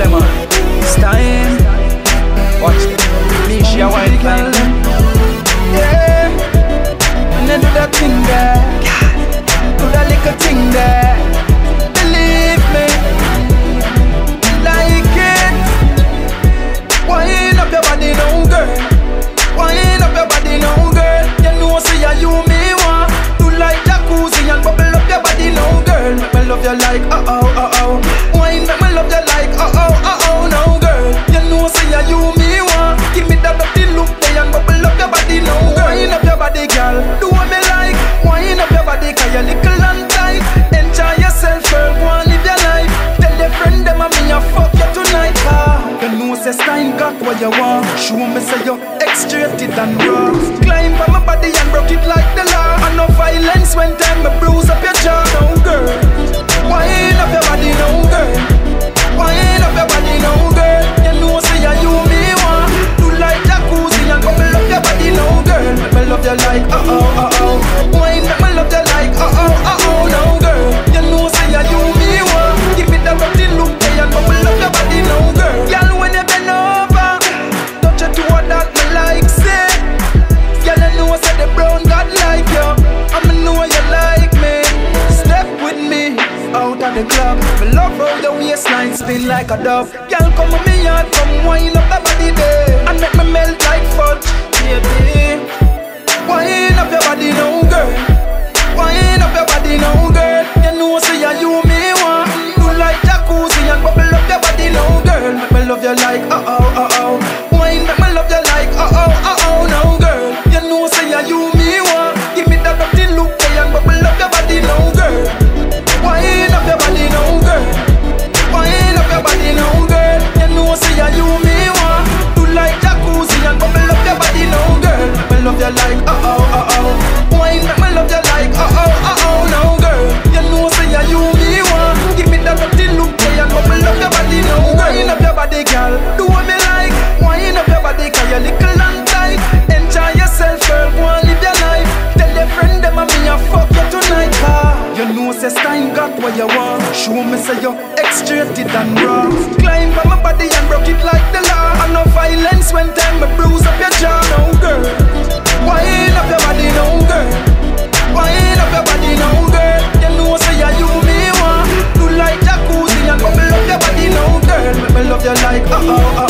dilemma say Stein got what you want. Show me say you extracted and raw. Climb on my body and broke it out of the club. Me love how your waistline spin like a dove. Girl, come with me yard, come wind up the body there. And make me melt like fudge, baby. Wind up your body now, girl. Wind up your body now, girl. You know, say so you me want. Do like jacuzzi and bubble up your body now, girl. Make me love you like know say Stein got what you want. Show me say you extracted and raw. Climb on my body and broke it like the law. I no violence when time I bruise up your jaw. No girl, wind up your body, no girl. Wind up your body, no girl. You know say you you me want. Do like jacuzzi and bubble up your body, no girl. make Me love you like oh oh oh.